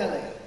ಹೋಗಲೇ